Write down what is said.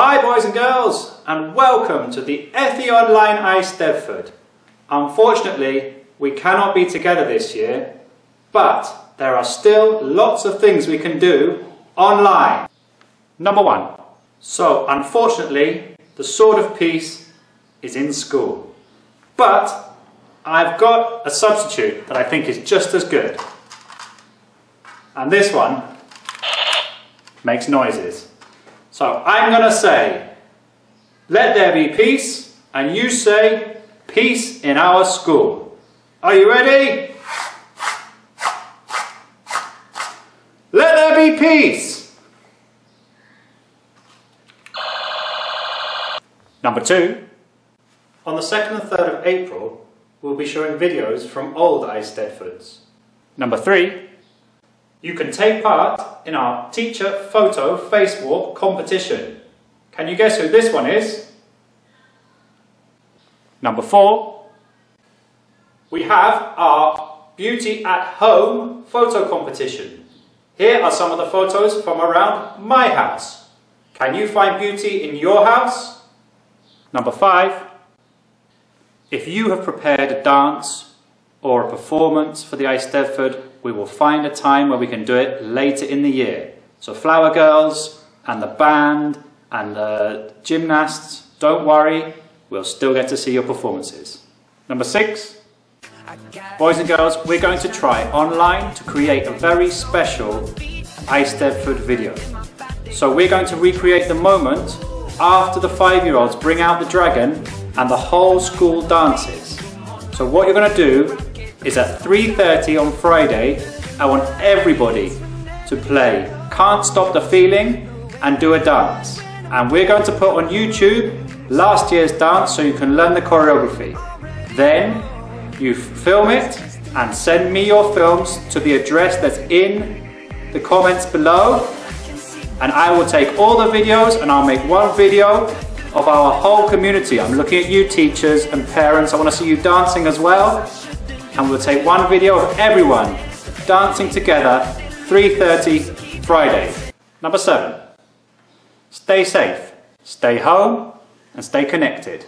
Hi boys and girls and welcome to the Effie Online Eisteddfod. Unfortunately we cannot be together this year but there are still lots of things we can do online. Number one, so unfortunately the Sword of Peace is in school but I've got a substitute that I think is just as good and this one makes noises. So I'm going to say, let there be peace, and you say, peace in our school. Are you ready? Let there be peace. Number two, on the 2nd and 3rd of April, we'll be showing videos from old Eisteddfods. Number three, you can take part in our teacher photo FaceWarp competition. Can you guess who this one is? Number four, we have our beauty at home photo competition. Here are some of the photos from around my house. Can you find beauty in your house? Number five, if you have prepared a dance or a performance for the Eisteddfod, we will find a time where we can do it later in the year. So Flower Girls and the band and the gymnasts, don't worry, we'll still get to see your performances. Number six, boys and girls, we're going to try online to create a very special Ice Eisteddfod video. So we're going to recreate the moment after the five-year-olds bring out the dragon and the whole school dances. So what you're going to do is at 3.30 on Friday. I want everybody to play Can't Stop the Feeling and do a dance. And we're going to put on YouTube last year's dance so you can learn the choreography. Then you film it and send me your films to the address that's in the comments below and I will take all the videos and I'll make one video of our whole community. I'm looking at you teachers and parents. I want to see you dancing as well and we'll take one video of everyone dancing together 3.30 Friday. Number seven, stay safe, stay home and stay connected.